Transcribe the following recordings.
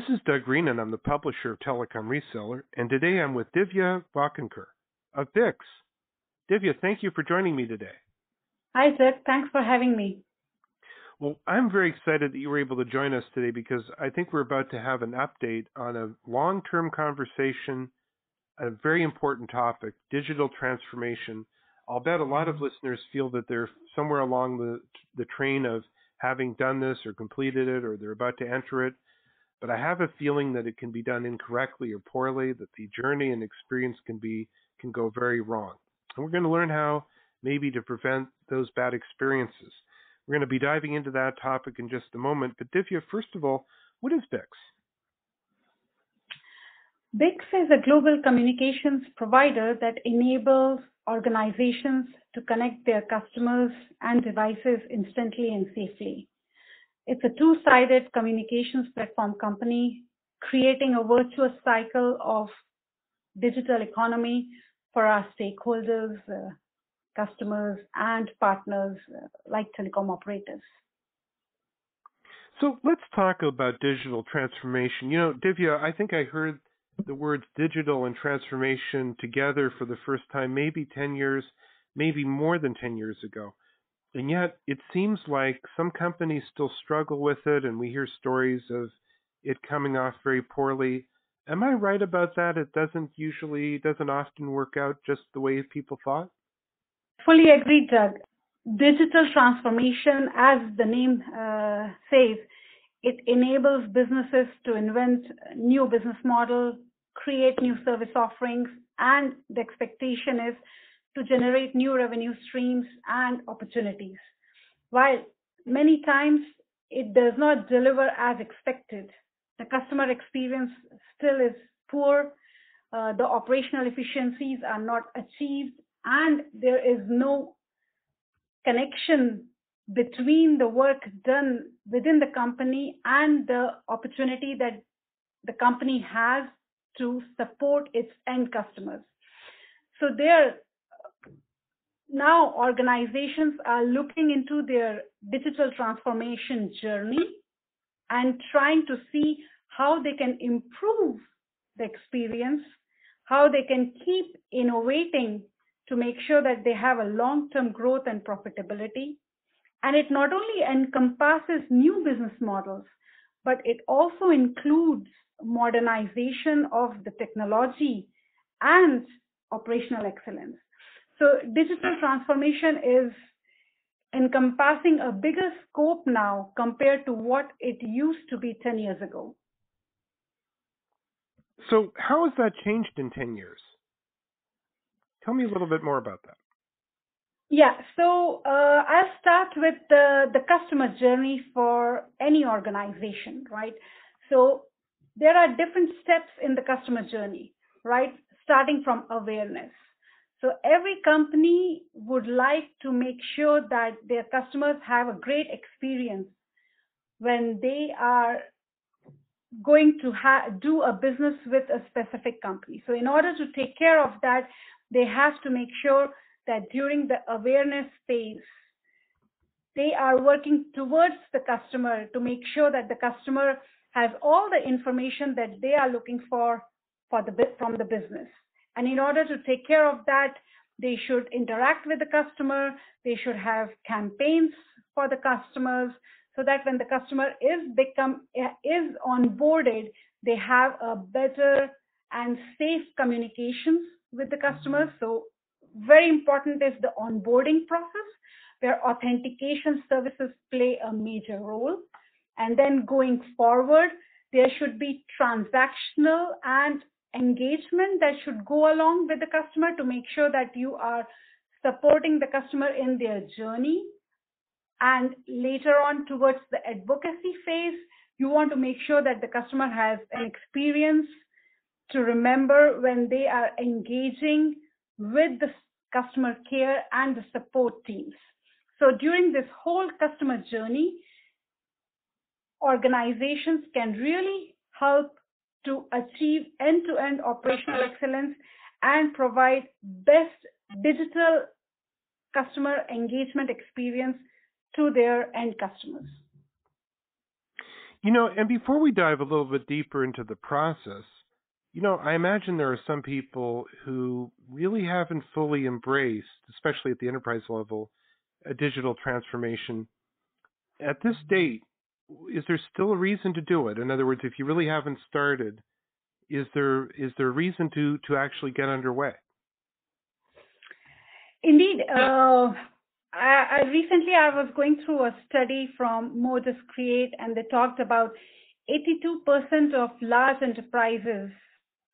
This is Doug Green, and I'm the publisher of Telecom Reseller. And today I'm with Divya Wakankar of BICS. Divya, thank you for joining me today. Hi, Doug. Thanks for having me. Well, I'm very excited that you were able to join us today because I think we're about to have an update on a long term conversation, a very important topic digital transformation. I'll bet a lot of listeners feel that they're somewhere along the, the train of having done this or completed it or they're about to enter it but I have a feeling that it can be done incorrectly or poorly, that the journey and experience can be can go very wrong. And we're going to learn how maybe to prevent those bad experiences. We're going to be diving into that topic in just a moment. But Divya, first of all, what is BICS? BICS is a global communications provider that enables organizations to connect their customers and devices instantly and safely. It's a two-sided communications platform company creating a virtuous cycle of digital economy for our stakeholders, uh, customers, and partners uh, like telecom operators. So let's talk about digital transformation. You know, Divya, I think I heard the words digital and transformation together for the first time maybe 10 years, maybe more than 10 years ago and yet it seems like some companies still struggle with it and we hear stories of it coming off very poorly. Am i right about that? It doesn't usually doesn't often work out just the way people thought? Fully agree doug. Digital transformation as the name uh, says it enables businesses to invent new business models create new service offerings and the expectation is to generate new revenue streams and opportunities. While many times it does not deliver as expected, the customer experience still is poor, uh, the operational efficiencies are not achieved, and there is no connection between the work done within the company and the opportunity that the company has to support its end customers. So there now organizations are looking into their digital transformation journey and trying to see how they can improve the experience, how they can keep innovating to make sure that they have a long-term growth and profitability. And it not only encompasses new business models, but it also includes modernization of the technology and operational excellence. So digital transformation is encompassing a bigger scope now compared to what it used to be 10 years ago. So how has that changed in 10 years? Tell me a little bit more about that. Yeah, so uh, I'll start with the, the customer journey for any organization, right? So there are different steps in the customer journey, right? Starting from awareness. So every company would like to make sure that their customers have a great experience when they are going to do a business with a specific company. So in order to take care of that, they have to make sure that during the awareness phase, they are working towards the customer to make sure that the customer has all the information that they are looking for, for the, from the business. And in order to take care of that, they should interact with the customer. They should have campaigns for the customers so that when the customer is become is onboarded, they have a better and safe communications with the customers. So very important is the onboarding process where authentication services play a major role. And then going forward, there should be transactional and engagement that should go along with the customer to make sure that you are supporting the customer in their journey. And later on, towards the advocacy phase, you want to make sure that the customer has an experience to remember when they are engaging with the customer care and the support teams. So during this whole customer journey, organizations can really help to achieve end-to-end operational excellence and provide best digital customer engagement experience to their end customers. You know, and before we dive a little bit deeper into the process, you know, I imagine there are some people who really haven't fully embraced, especially at the enterprise level, a digital transformation. At this mm-hmm. date, is there still a reason to do it? In other words, if you really haven't started, is there is there a reason to to actually get underway? Indeed, uh, I, I, recently I was going through a study from Modus Create, and they talked about 82% of large enterprises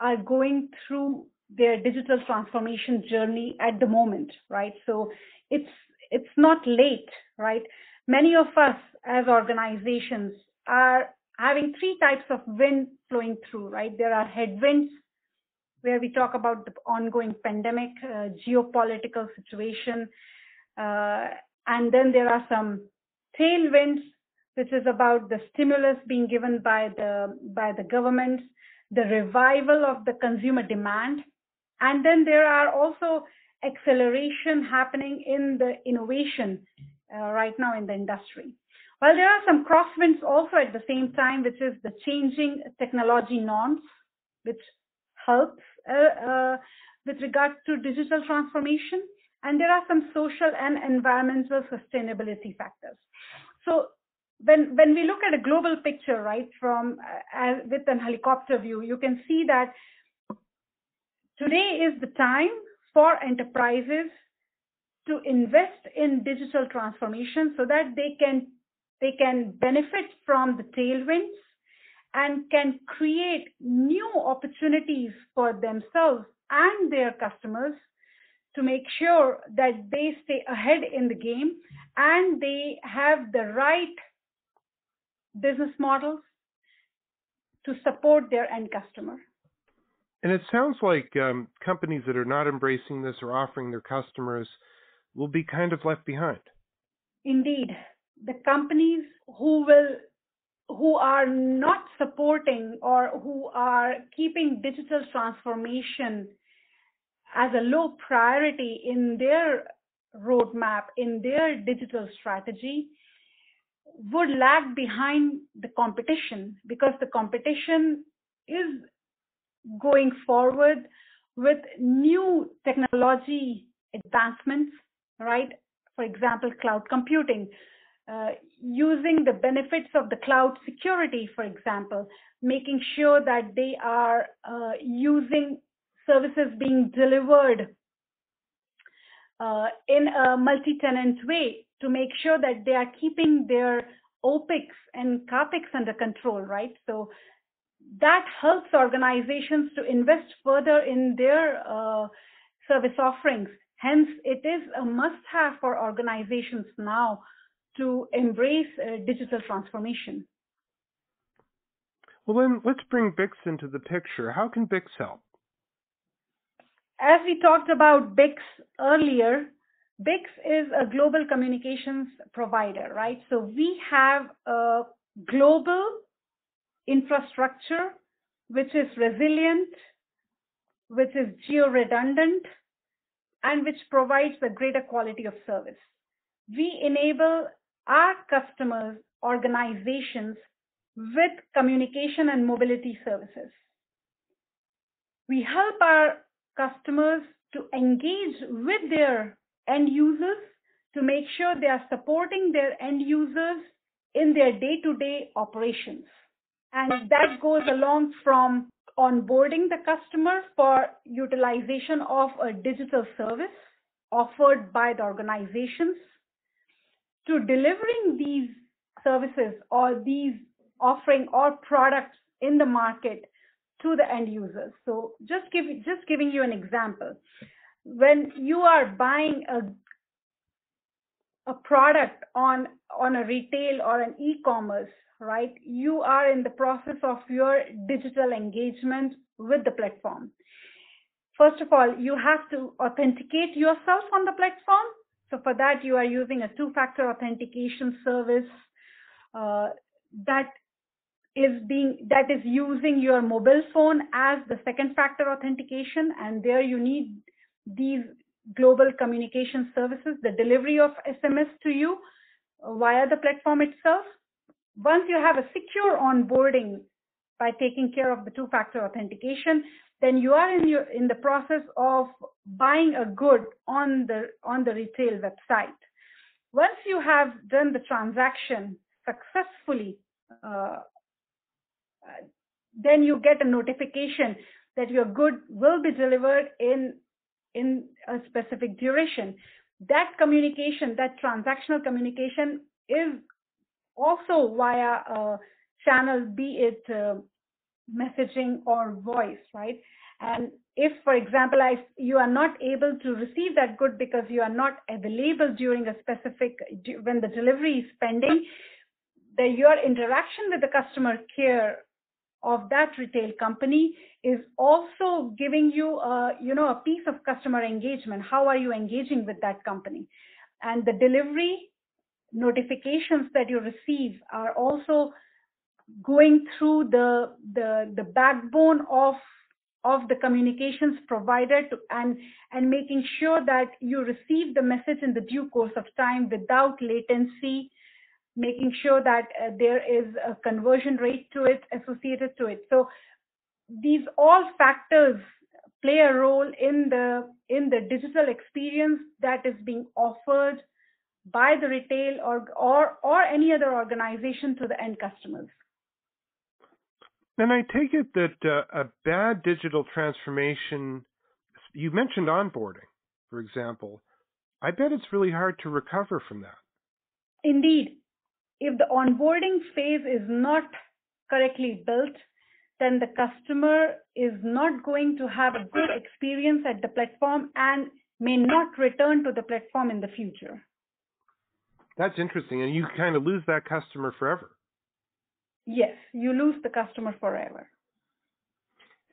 are going through their digital transformation journey at the moment, right? So it's it's not late, right? Many of us as organizations are having three types of wind flowing through, right? There are headwinds where we talk about the ongoing pandemic, uh, geopolitical situation, uh, and then there are some tailwinds, which is about the stimulus being given by the by the government, the revival of the consumer demand, and then there are also acceleration happening in the innovation uh, right now in the industry. While there are some crosswinds also at the same time, which is the changing technology norms, which helps uh, uh, with regards to digital transformation, and there are some social and environmental sustainability factors. So when when we look at a global picture, right, from uh, with an helicopter view, you can see that today is the time for enterprises to invest in digital transformation so that they can they can benefit from the tailwinds and can create new opportunities for themselves and their customers to make sure that they stay ahead in the game and they have the right business models to support their end customer. And it sounds like um, companies that are not embracing this or offering their customers will be kind of left behind. Indeed, the companies who will who are not supporting or who are keeping digital transformation as a low priority in their roadmap, in their digital strategy, would lag behind the competition because the competition is going forward with new technology advancements, right? For example, cloud computing, uh, using the benefits of the cloud security, for example, making sure that they are uh, using services being delivered uh, in a multi-tenant way to make sure that they are keeping their OPEX and CAPEX under control, right? So that helps organizations to invest further in their uh, service offerings. Hence, it is a must-have for organizations now to embrace uh, digital transformation. Well, then let's bring BICS into the picture. How can BICS help? As we talked about BICS earlier, BICS is a global communications provider, right? So we have a global infrastructure which is resilient, which is geo-redundant, and which provides a greater quality of service. We enable our customers, organizations with communication and mobility services. We help our customers to engage with their end users to make sure they are supporting their end users in their day-to-day operations. And that goes along from onboarding the customer for utilization of a digital service offered by the organizations to delivering these services or these offering or products in the market to the end users. So just give just giving you an example. When you are buying a a product on on a retail or an e-commerce, right? You are in the process of your digital engagement with the platform. First of all, you have to authenticate yourself on the platform. So for that, you are using a two-factor authentication service uh, that is being that is using your mobile phone as the second factor authentication and there you need these global communication services the delivery of sms to you via the platform itself. Once you have a secure onboarding by taking care of the two-factor authentication, then you are in your in the process of buying a good on the on the retail website. Once you have done the transaction successfully, uh, then you get a notification that your good will be delivered in in a specific duration. That communication, that transactional communication, is also via a channel, be it uh, messaging or voice, right? And if, for example, I, you are not able to receive that good because you are not available during a specific, when the delivery is pending, then your interaction with the customer care of that retail company is also giving you a, you know, a piece of customer engagement. How are you engaging with that company? And the delivery notifications that you receive are also going through the the the backbone of of the communications provider to, and and making sure that you receive the message in the due course of time without latency making sure that uh, there is a conversion rate to it associated to it. So these all factors play a role in the in the digital experience that is being offered by the retail or or or any other organization to the end customers and I take it that uh, a bad digital transformation, you mentioned onboarding, for example. I bet it's really hard to recover from that. Indeed. If the onboarding phase is not correctly built, then the customer is not going to have a good experience at the platform and may not return to the platform in the future. That's interesting. And you kind of lose that customer forever. Yes, you lose the customer forever.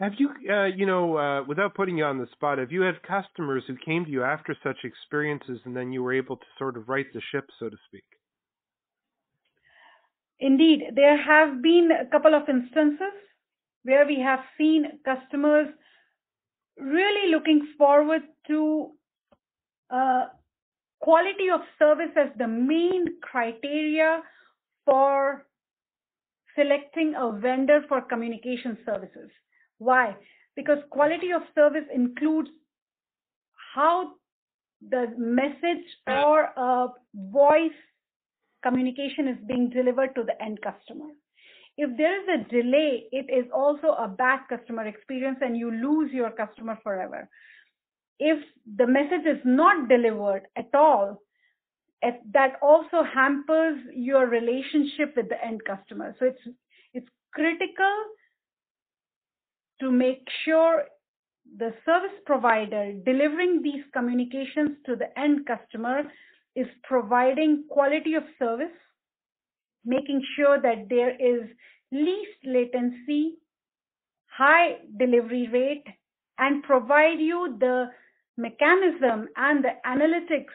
Have you, uh, you know, uh, without putting you on the spot, have you had customers who came to you after such experiences and then you were able to sort of right the ship, so to speak? Indeed, there have been a couple of instances where we have seen customers really looking forward to uh, quality of service as the main criteria for selecting a vendor for communication services. Why? Because quality of service includes how the message or a voice communication is being delivered to the end customer. If there is a delay, it is also a bad customer experience and you lose your customer forever. If the message is not delivered at all, that also hampers your relationship with the end customer. So it's it's critical to make sure the service provider delivering these communications to the end customer is providing quality of service, making sure that there is least latency, high delivery rate, and provide you the mechanism and the analytics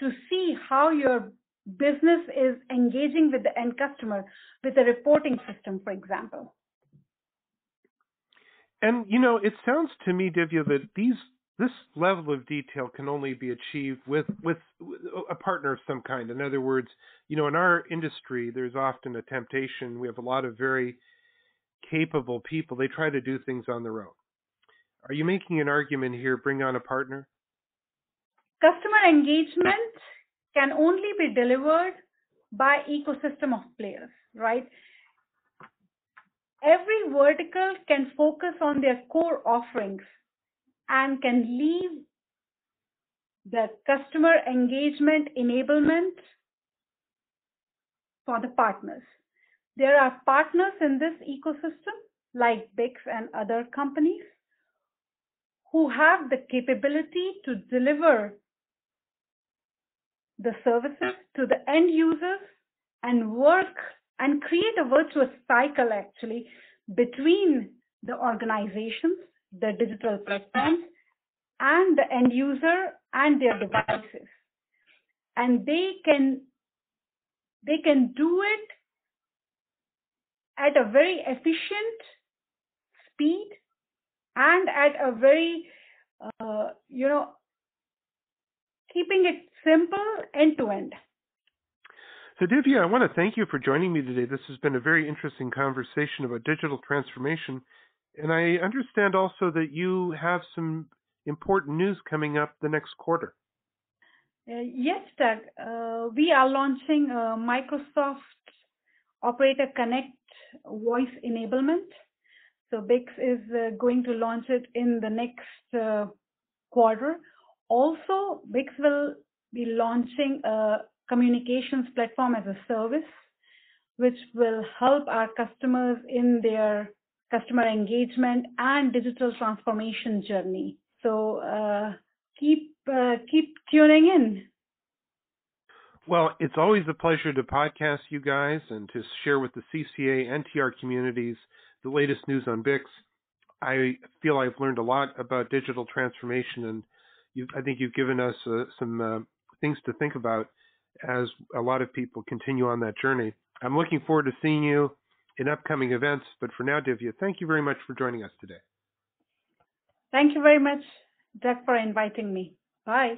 to see how your business is engaging with the end customer with a reporting system, for example. And you know, it sounds to me, Divya, that these this level of detail can only be achieved with with a partner of some kind. In other words, you know, in our industry, there's often a temptation. We have a lot of very capable people. They try to do things on their own. Are you making an argument here? Bring on a partner. Customer engagement can only be delivered by ecosystem of players, right? Every vertical can focus on their core offerings and can leave the customer engagement enablement for the partners. There are partners in this ecosystem like BICS and other companies who have the capability to deliver the services to the end users and work and create a virtuous cycle actually between the organizations, the digital platforms, and the end user and their devices. And they can they can do it at a very efficient speed and at a very uh, you know keeping it simple end to end. So, Divya, I want to thank you for joining me today. This has been a very interesting conversation about digital transformation. And I understand also that you have some important news coming up the next quarter. Uh, yes, Doug. Uh, we are launching uh, Microsoft Operator Connect voice enablement. So BICS is uh, going to launch it in the next uh, quarter. Also, BICS will be launching a communications platform as a service, which will help our customers in their customer engagement and digital transformation journey. So uh, keep uh, keep tuning in. Well, it's always a pleasure to podcast you guys and to share with the CCA and TR communities the latest news on BICS. I feel I've learned a lot about digital transformation, and I think you've given us uh, some uh, things to think about as a lot of people continue on that journey. I'm looking forward to seeing you in upcoming events. But for now, Divya, thank you very much for joining us today. Thank you very much, Doug, for inviting me. Bye.